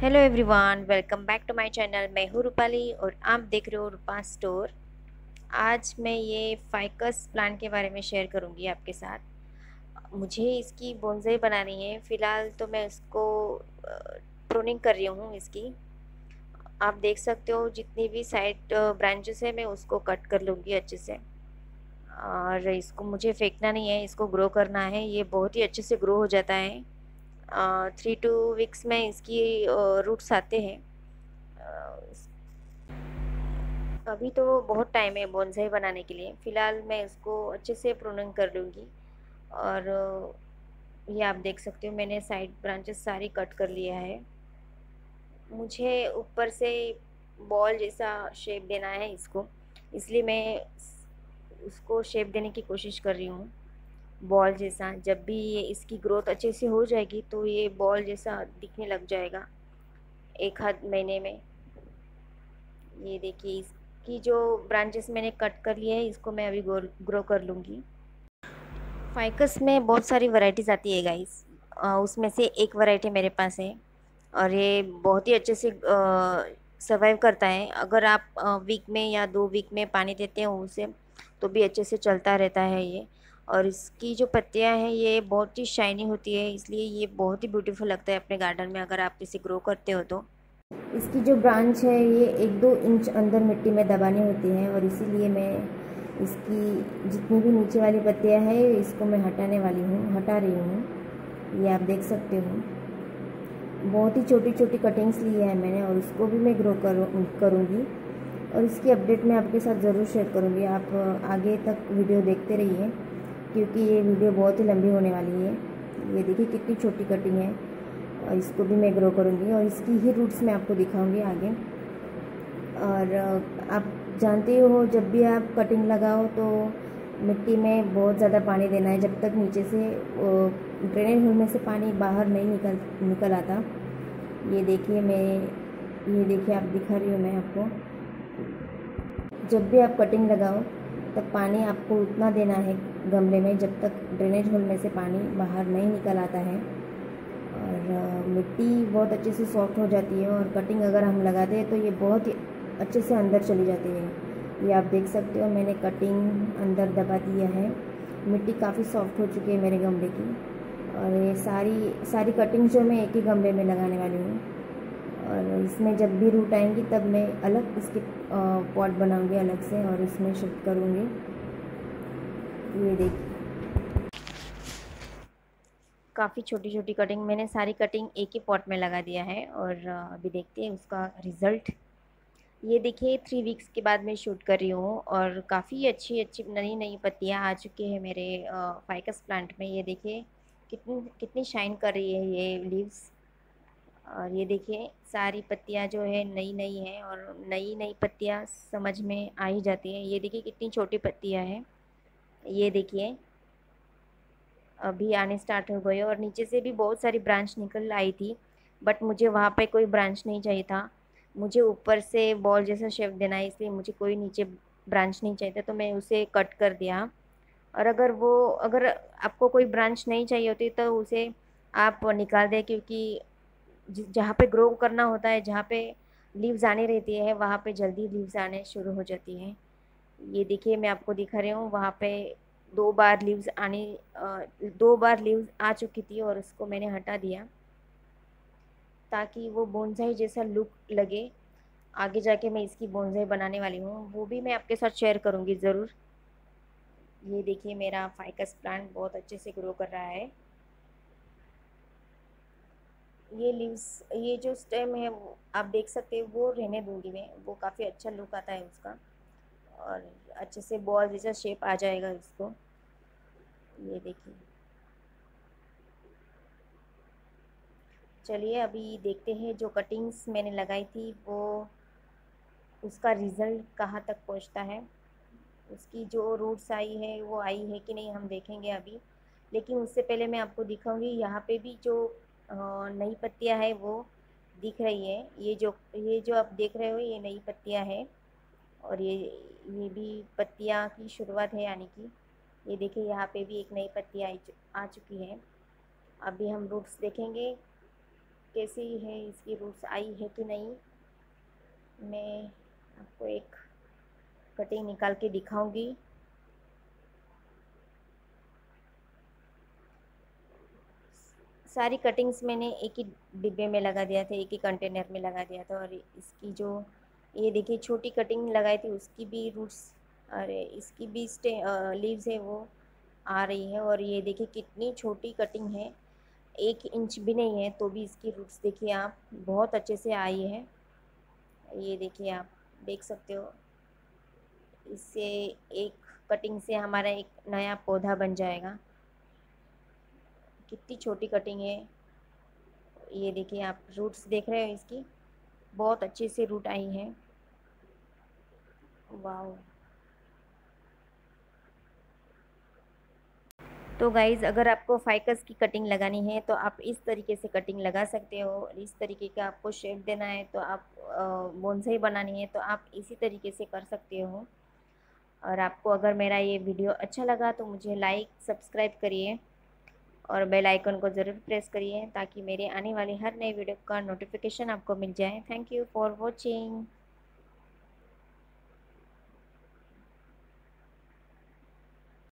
Hello everyone welcome back to my channel मैं हूँ रूपाली और आप देख रहे हो रूपा स्टोर आज मैं ये फाइकस प्लांट के बारे में शेयर करूँगी आपके साथ. मुझे इसकी बोनसाई बनानी है. फ़िलहाल तो मैं इसको प्रोनिंग कर रही हूँ इसकी. आप देख सकते हो जितनी भी साइड ब्रांचेस है, मैं उसको कट कर लूँगी अच्छे से. और इसको मुझे फेंकना नहीं है, इसको ग्रो करना है. ये बहुत ही अच्छे से ग्रो हो जाता है. थ्री टू वीक्स में इसकी रूट्स आते हैं। अभी तो बहुत टाइम है बोनसाई बनाने के लिए। फ़िलहाल मैं इसको अच्छे से प्रोनिंग कर लूँगी। और, ये आप देख सकते हो, मैंने साइड ब्रांचेस सारी कट कर लिया है। मुझे ऊपर से बॉल जैसा शेप देना है इसको। इसलिए मैं उसको शेप देने की कोशिश कर रही हूँ। बॉल जैसा, जब भी ये इसकी ग्रोथ अच्छे से हो जाएगी तो ये बॉल जैसा दिखने लग जाएगा। एक आध महीने में। ये देखिए, इसकी जो ब्रांचेस मैंने कट कर लिए है, इसको मैं अभी ग्रो कर लूँगी। फाइकस में बहुत सारी वैरायटीज़ आती है गाइस उसमें से एक वैरायटी मेरे पास है और ये बहुत ही अच्छे से सर्वाइव करता है। अगर आप वीक में या दो वीक में पानी देते हैं उसे तो भी अच्छे से चलता रहता है ये। और इसकी जो पत्तियाँ हैं, ये बहुत ही शाइनी होती है, इसलिए ये बहुत ही ब्यूटीफुल लगता है अपने गार्डन में अगर आप इसे ग्रो करते हो तो। इसकी जो ब्रांच है, ये एक दो इंच अंदर मिट्टी में दबानी होती है और इसीलिए मैं इसकी जितनी भी नीचे वाली पत्तियाँ हैं, इसको मैं हटाने वाली हूँ, हटा रही हूँ। ये आप देख सकते हो। बहुत ही छोटी छोटी कटिंग्स ली है मैंने और उसको भी मैं ग्रो करूँ, करूँगी। और इसकी अपडेट मैं आपके साथ ज़रूर शेयर करूँगी। आप आगे तक वीडियो देखते रहिए। क्योंकि ये वीडियो बहुत ही लंबी होने वाली है। ये देखिए कितनी छोटी कटिंग है। और इसको भी मैं ग्रो करूँगी और इसकी ही रूट्स मैं आपको दिखाऊँगी आगे। और आप जानते हो जब भी आप कटिंग लगाओ तो मिट्टी में बहुत ज़्यादा पानी देना है। जब तक नीचे से ड्रेनेज होल में से पानी बाहर नहीं निकल निकल आता। ये देखिए मैं, ये देखिए आप दिखा रही हूँ मैं आपको। जब भी आप कटिंग लगाओ, तब पानी आपको उतना देना है गमले में जब तक ड्रेनेज होल में से पानी बाहर नहीं निकल आता है। और मिट्टी बहुत अच्छे से सॉफ्ट हो जाती है और कटिंग अगर हम लगाते हैं तो ये बहुत ही अच्छे से अंदर चली जाती है। ये आप देख सकते हो मैंने कटिंग अंदर दबा दिया है। मिट्टी काफ़ी सॉफ्ट हो चुकी है मेरे गमले की। और ये सारी सारी कटिंग जो मैं एक ही गमले में लगाने वाली हूँ। और इसमें जब भी रूट आएँगी तब मैं अलग इसके पॉट बनाऊँगी अलग से और इसमें शिफ्ट करूँगी। ये देखिए काफ़ी छोटी छोटी कटिंग मैंने सारी कटिंग एक ही पॉट में लगा दिया है और अभी देखते हैं उसका रिज़ल्ट ये देखिए थ्री वीक्स के बाद मैं शूट कर रही हूँ और काफ़ी अच्छी अच्छी नई नई पत्तियाँ आ चुकी हैं मेरे फाइकस प्लांट में. ये देखिए, कितनी कितनी शाइन कर रही है ये लीव्स और ये देखिए, सारी पत्तियाँ जो है नई नई हैं और नई नई पत्तियाँ समझ में आ ही जाती हैं. ये देखिए, कितनी छोटी पत्तियाँ हैं। ये देखिए। अभी आने स्टार्ट हो गए और नीचे से भी बहुत सारी ब्रांच निकल आई थी बट मुझे वहाँ पे कोई ब्रांच नहीं चाहिए था। मुझे ऊपर से बॉल जैसा शेप देना है, इसलिए मुझे कोई नीचे ब्रांच नहीं चाहिए था तो मैं उसे कट कर दिया। और अगर वो, अगर आपको कोई ब्रांच नहीं चाहिए होती तो उसे आप निकाल दें, क्योंकि जहाँ पे ग्रो करना होता है, जहाँ पे लीव्स आने रहती है, वहाँ पे जल्दी लीव्स आने शुरू हो जाती हैं। ये देखिए, मैं आपको दिखा रही हूँ, वहाँ पे दो बार लीव्स आने दो बार लीव्स आ चुकी थी और उसको मैंने हटा दिया। ताकि वो बोनसाई जैसा लुक लगे। आगे जाके मैं इसकी बोनसाई बनाने वाली हूँ। वो भी मैं आपके साथ शेयर करूँगी ज़रूर। ये देखिए, मेरा फाइकस प्लांट बहुत अच्छे से ग्रो कर रहा है। ये लीव्स, ये जो स्टेम है आप देख सकते हैं, वो रहने दूँगी मैं। वो काफ़ी अच्छा लुक आता है उसका। और अच्छे से बॉल जैसा शेप आ जाएगा इसको ये देखिए। चलिए, अभी देखते हैं जो कटिंग्स मैंने लगाई थी, वो उसका रिज़ल्ट कहाँ तक पहुँचता है। उसकी जो रूट्स आई है, वो आई है कि नहीं हम देखेंगे अभी। लेकिन उससे पहले मैं आपको दिखाऊँगी, यहाँ पे भी जो नई पत्तियाँ है, वो दिख रही है। ये जो ये जो आप देख रहे हो, ये नई पत्तियाँ है। और ये ये भी पत्तियाँ की शुरुआत है यानी कि, ये देखिए यहाँ पे भी एक नई पत्ती आई आ चुकी है। अभी हम रूट्स देखेंगे, कैसी है इसकी रूट्स आई है कि नहीं। मैं आपको एक कटिंग निकाल के दिखाऊँगी। सारी कटिंग्स मैंने एक ही डिब्बे में लगा दिया था, एक ही कंटेनर में लगा दिया था और इसकी जो ये देखिए, छोटी कटिंग लगाई थी, उसकी भी रूट्स, अरे, इसकी भी स्टे लीव्स है वो, आ रही है और ये देखिए कितनी छोटी कटिंग है, एक इंच भी नहीं है तो भी इसकी रूट्स देखिए आप, बहुत अच्छे से आई है। ये देखिए आप देख सकते हो, इससे एक कटिंग से हमारा एक नया पौधा बन जाएगा। कितनी छोटी कटिंग है, ये देखिए आप रूट्स देख रहे हो इसकी, बहुत अच्छे से रूट आई है। वाह तो गाइज़ अगर आपको फाइकस की कटिंग लगानी है तो आप इस तरीके से कटिंग लगा सकते हो। इस तरीके का आपको शेप देना है तो आप बोनसाई बनानी है तो आप इसी तरीके से कर सकते हो। और आपको अगर मेरा ये वीडियो अच्छा लगा तो मुझे लाइक सब्सक्राइब करिए। और बेल आइकन को ज़रूर प्रेस करिए, ताकि मेरे आने वाले हर नए वीडियो का नोटिफिकेशन आपको मिल जाए। Thank you for watching